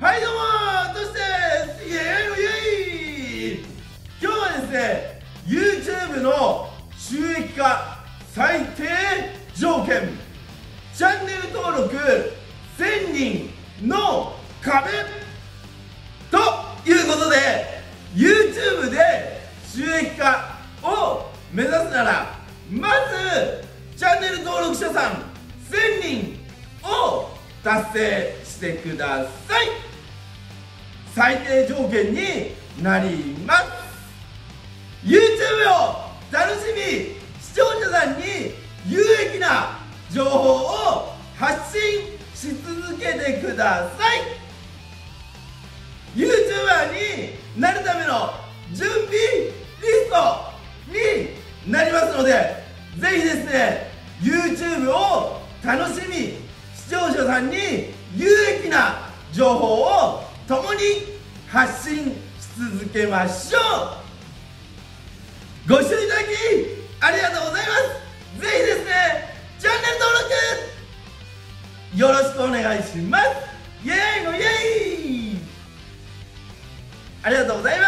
はいどうもどうしてイエーイイエーイ今日はですね YouTube の収益化最低条件。チャンネル登録1000人の壁。ということで YouTube で収益化を目指すならまずチャンネル登録者さん1000人を達成してください。最低条件になります。YouTube を楽しみ視聴者さんに有益な情報を発信し続けてください。YouTuber になるための準備リストになりますのでぜひですね YouTube を楽しみ視聴者さんに有益な情報を共に発信し続けましょう。ご視聴いただきありがとうございます。ぜひですねチャンネル登録よろしくお願いします。イエーイのイエーイ。ありがとうございます。